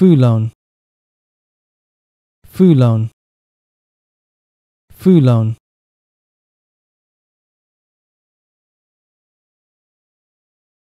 Foulon Foulon Foulon